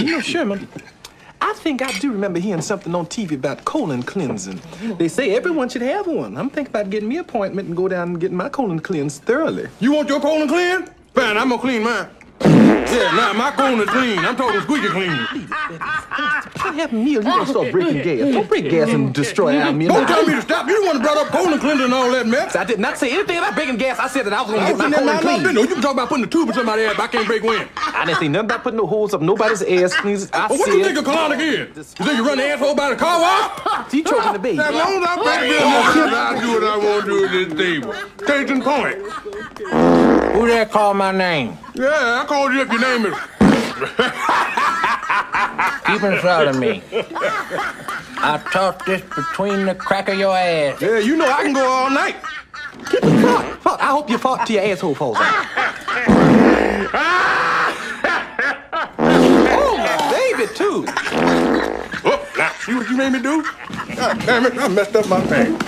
You know, Sherman, I think I do remember hearing something on TV about colon cleansing. They say everyone should have one. I'm thinking about getting me an appointment and go down and get my colon cleansed thoroughly. You want your colon clean? Fine, I'm gonna clean mine. Yeah, now my colon is clean. I'm talking squeaky clean. Ah. What happened, Neil? You gonna start oh. breaking gas. Don't break gas and mm. destroy our meal. Don't tell me to stop. You the one that brought up colon cleansing and all that mess. I did not say anything about breaking gas. I said that I was gonna I get my colon mind my cleansed. business. You can talk about putting a tube in somebody's ass, but I can't break wind. I didn't say nothing about putting no holes up nobody's ass. Please, I Well, what said. do you think a colonic is? You think you run the asshole by the car wash? You choking the baby. As long as I pay the bill, I'll do what I want to do at this table. Case in point. Who that called my name? Yeah, I called you if your name is. Keep in front of me. I taught this between the crack of your ass. Yeah, you know I can go all night. Keep it fuck. Fuck. I hope you fought till your asshole falls out. oh, my baby, too. Oh, now, see what you made me do? God damn it, I messed up my thing.